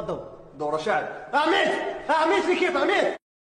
تفضل. دور شعب. اعميت اعميت في كيف؟